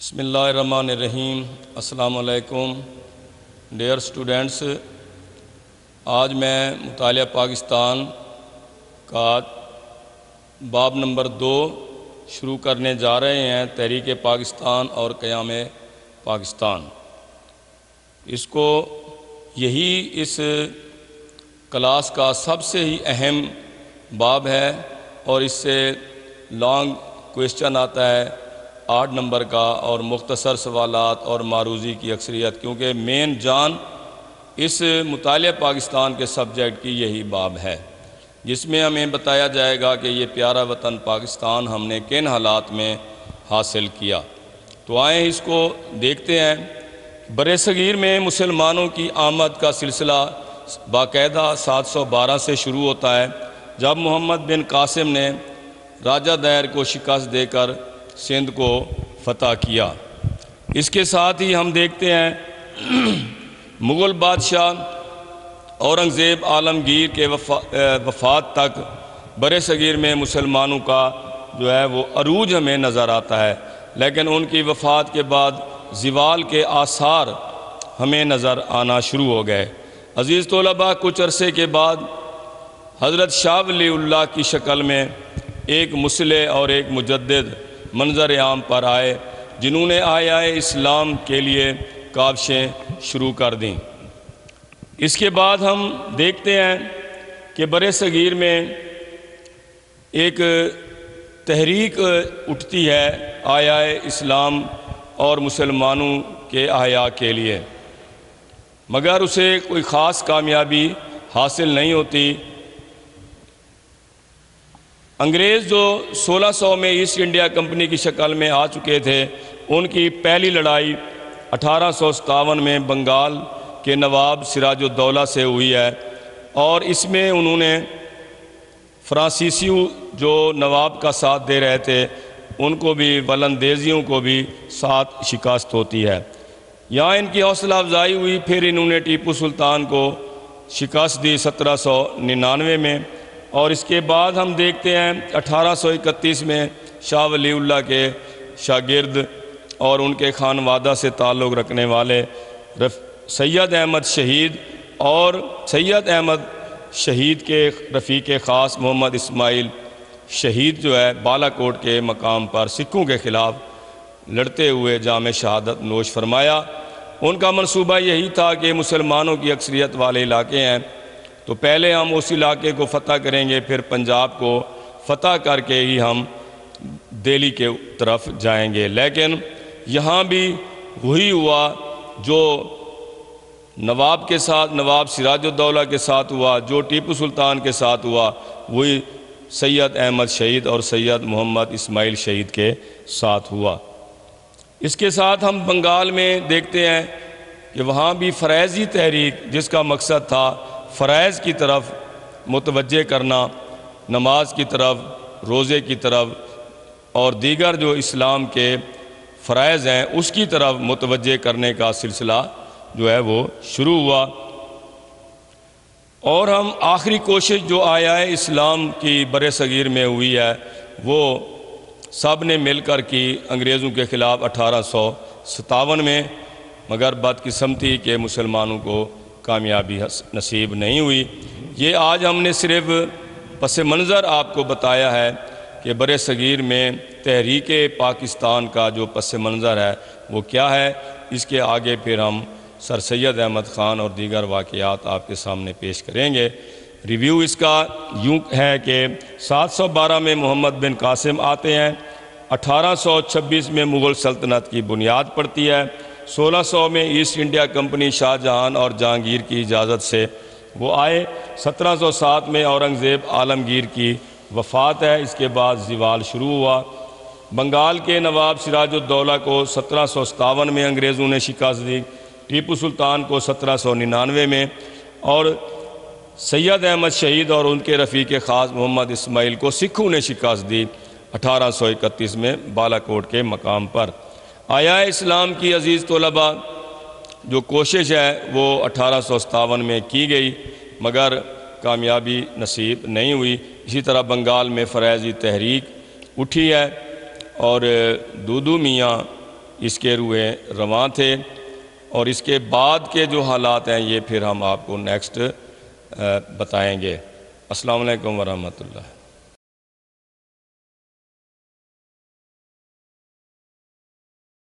بسم اللہ الرحمن الرحیم۔ السلام علیکم۔ ڈیئر اسٹوڈینٹس آج میں مطالعہ پاکستان کا باب نمبر دو شروع کرنے جا رہے ہیں، تحریک پاکستان اور قیام پاکستان۔ اس کو یہی اس کلاس کا سب سے ہی اہم باب ہے اور اس سے لانگ کویشچن آتا ہے۔ آٹھ نمبر کا اور مختصر سوالات اور معروضی کی اکثریت، کیونکہ مین جان اس مطالعہ پاکستان کے سبجیکٹ کی یہی باب ہے، جس میں ہمیں بتایا جائے گا کہ یہ پیارا وطن پاکستان ہم نے کن حالات میں حاصل کیا۔ تو آئیں اس کو دیکھتے ہیں۔ بر صغیر میں مسلمانوں کی آمد کا سلسلہ باقاعدہ سات سو بارہ سے شروع ہوتا ہے، جب محمد بن قاسم نے راجہ دیر کو شکست دے کر سندھ کو فتح کیا۔ اس کے ساتھ ہی ہم دیکھتے ہیں مغل بادشاہ اورنگزیب عالمگیر کے وفات تک بر صغیر میں مسلمانوں کا جو ہے وہ عروج ہمیں نظر آتا ہے۔ لیکن ان کی وفات کے بعد زوال کے آثار ہمیں نظر آنا شروع ہو گئے۔ عزیز طلباء، کچھ عرصے کے بعد حضرت شاہ ولی اللہ کی شکل میں ایک مسلح اور ایک مجدد منظر عام پر آئے، جنہوں نے آئے آئے اسلام کے لیے کابشیں شروع کر دیں۔ اس کے بعد ہم دیکھتے ہیں کہ بر صغیر میں ایک تحریک اٹھتی ہے آیا اسلام اور مسلمانوں کے احیاء کے لیے۔ مگر اسے کوئی خاص کامیابی حاصل نہیں ہوتی۔ انگریز جو سولہ سو میں ایسٹ انڈیا کمپنی کی شکل میں آ چکے تھے، ان کی پہلی لڑائی اٹھارہ سو ستاون میں بنگال کے نواب سراج الدولہ سے ہوئی ہے۔ اور اس میں انہوں نے فرانسیسیوں جو نواب کا ساتھ دے رہے تھے، ان کو بھی، ولندیزیوں کو بھی ساتھ شکست ہوتی ہے۔ یہاں ان کی حوصلہ افزائی ہوئی، پھر انہوں نے ٹیپو سلطان کو شکست دی سترہ سو ننانوے میں۔ اور اس کے بعد ہم دیکھتے ہیں اٹھارہ سو اکتیس میں شاہ ولی اللہ کے شاگرد اور ان کے خانوادہ سے تعلق رکھنے والے سید احمد شہید اور سید احمد شہید کے رفیق خاص محمد اسماعیل شہید جو ہے بالا کوٹ کے مقام پر سکھوں کے خلاف لڑتے ہوئے جامع شہادت نوش فرمایا۔ ان کا منصوبہ یہی تھا کہ مسلمانوں کی اکثریت والے علاقے ہیں تو پہلے ہم اس علاقے کو فتح کریں گے، پھر پنجاب کو فتح کر کے ہی ہم دہلی کے طرف جائیں گے۔ لیکن یہاں بھی وہی ہوا جو نواب کے ساتھ، نواب سراج الدولہ کے ساتھ ہوا، جو ٹیپو سلطان کے ساتھ ہوا، وہی سید احمد شہید اور سید محمد اسماعیل شہید کے ساتھ ہوا۔ اس کے ساتھ ہم بنگال میں دیکھتے ہیں کہ وہاں بھی فریضی تحریک جس کا مقصد تھا فرائض کی طرف متوجہ کرنا، نماز کی طرف، روزے کی طرف، اور دیگر جو اسلام کے فرائض ہیں، اس کی طرف متوجہ کرنے کا سلسلہ جو ہے وہ شروع ہوا۔ اور ہم آخری کوشش جو آیا ہے اسلام کی بر صغیر میں ہوئی ہے، وہ سب نے مل کر کی انگریزوں کے خلاف اٹھارہ سو ستاون میں، مگر بدقسمتی کے مسلمانوں کو کامیابی نصیب نہیں ہوئی۔ یہ آج ہم نے صرف پس منظر آپ کو بتایا ہے کہ بر صغیر میں تحریک پاکستان کا جو پس منظر ہے وہ کیا ہے۔ اس کے آگے پھر ہم سر سید احمد خان اور دیگر واقعات آپ کے سامنے پیش کریں گے۔ ریویو اس کا یوں ہے کہ سات سو بارہ میں محمد بن قاسم آتے ہیں، اٹھارہ سو چھبیس میں مغل سلطنت کی بنیاد پڑتی ہے سولہ سو میں East India company Shah Jahan اور جہانگیر کی اجازت سے وہ آئے۔ سترہ سو سات میں اورنگزیب عالمگیر کی وفات ہے۔ اس کے بعد زوال شروع ہوا۔ بنگال کے نواب سراج الدولہ کو سترہ سو ستاون میں انگریزوں نے شکست دی۔ ٹیپو سلطان کو سترہ سو ننانوے میں اور سید احمد شہید اور ان کے رفیق خاص محمد اسماعیل کو سکھوں نے شکست دی۔ اٹھارہ سو اکتیس میں بالا کوٹ کے مقام پر۔ آیا اسلام کی عزیز طلباء، جو کوشش ہے وہ اٹھارہ سو ستاون میں کی گئی، مگر کامیابی نصیب نہیں ہوئی۔ اسی طرح بنگال میں فرائضی تحریک اٹھی ہے اور دودو میاں اس کے روئے رواں تھے۔ اور اس کے بعد کے جو حالات ہیں، یہ پھر ہم آپ کو نیکسٹ بتائیں گے۔ السلام علیکم ورحمۃ اللہ۔